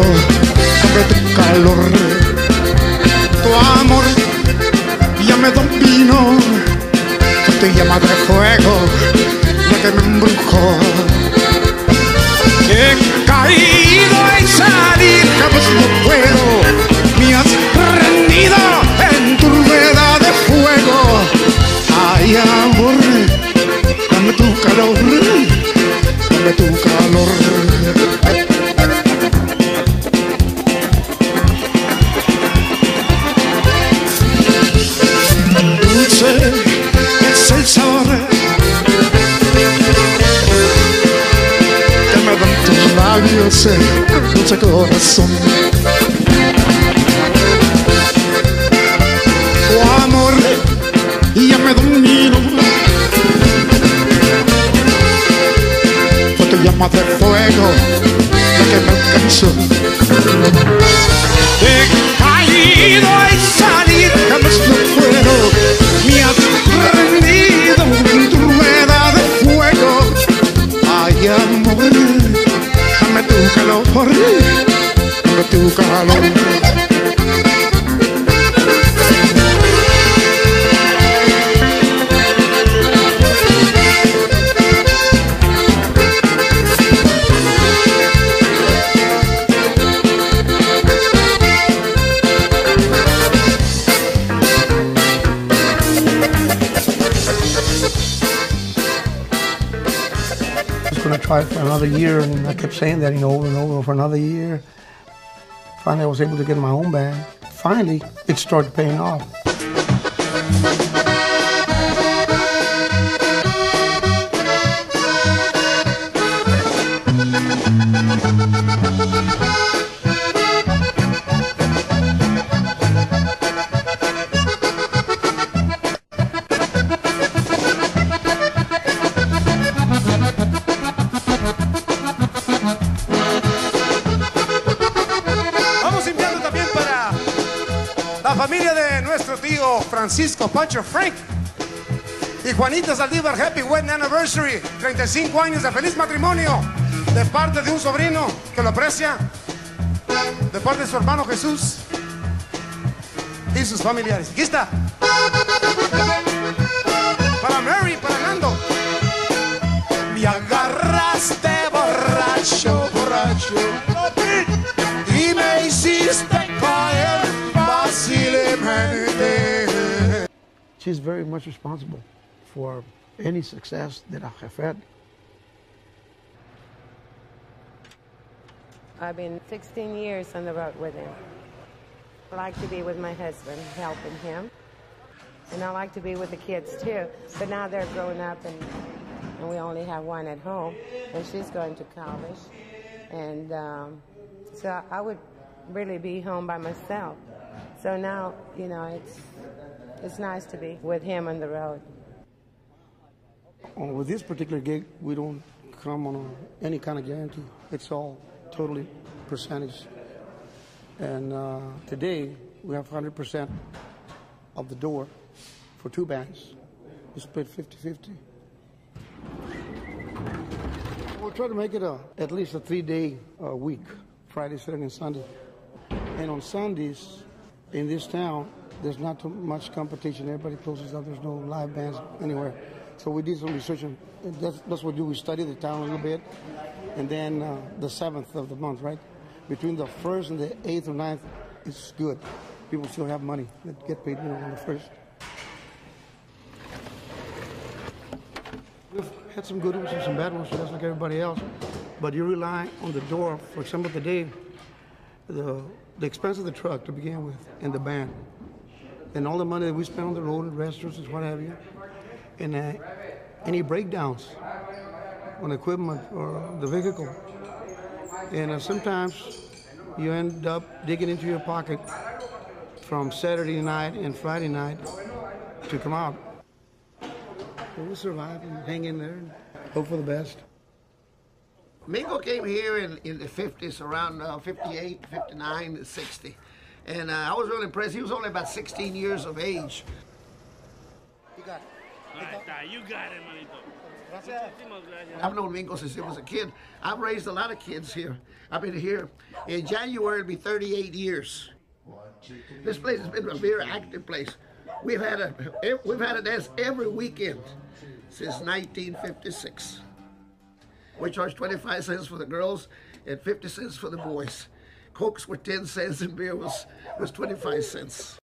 sobre tu calor. Tu amor ya me dominó, tu llama de fuego, la que me embrujó. He caído en salir, jamás no puedo. Labios, eh, dulce corazón. Oh amor, ya me domino. Fue tu llama de fuego la que me alcanzó. He caído y going to try for another year, and I kept saying that, you know, over and over for another year. Finally, I was able to get my own band. Finally, it started paying off. Familia de nuestro tío Francisco Pancho Frank y Juanita Saldívar. Happy Wedding Anniversary. 35 años de feliz matrimonio. De parte de un sobrino que lo aprecia. De parte de su hermano Jesús. Y sus familiares. Aquí está. Para Mary, para Nando. Me agarraste borracho, borracho. Y me hiciste She's very much responsible for any success that I have had. I've been 16 years on the road with him. I like to be with my husband, helping him. And I like to be with the kids too. But now they're grown up and, and we only have one at home. And she's going to college. And um, so I- I would really be home by myself. So now, you know, it's, it's nice to be with him on the road. Uh, With this particular gig, we don't come on a, any kind of guarantee. It's all totally percentage. And uh, today, we have 100% of the door for two bands. We split 50 50. We'll try to make it a, at least a three day uh, week Friday, Saturday, and Sunday. And on Sundays, in this town, there's not too much competition. Everybody closes up. There's no live bands anywhere. So we did some research, and that's, that's what we do. We study the town a little bit, and then uh, the seventh of the month, right? Between the first and the eighth or ninth, it's good. People still have money that get paid, you know, on the first. We've had some good ones and some bad ones, just like everybody else. But you rely on the door. For example, today, the day, the expense of the truck to begin with, and the band, and all the money that we spend on the road and restaurants and what have you, and uh, any breakdowns on equipment or the vehicle. And uh, sometimes you end up digging into your pocket from Saturday night and Friday night to come out. But we'll survive and hang in there and hope for the best. Mingo came here in, in the 50s, around uh, 58, 59, 60. And uh, I was really impressed. He was only about 16 years of age. You got it. Ahí está, you got it, manito. Muchísimas gracias. I've known Mingo since he was a kid. I've raised a lot of kids here. I've been here in January, it'll be 38 years. This place has been a very active place. We've had a we've had a dance every weekend since 1956. We charge 25 cents for the girls and 50 cents for the boys. Cokes were 10 cents and beer was, was 25 cents.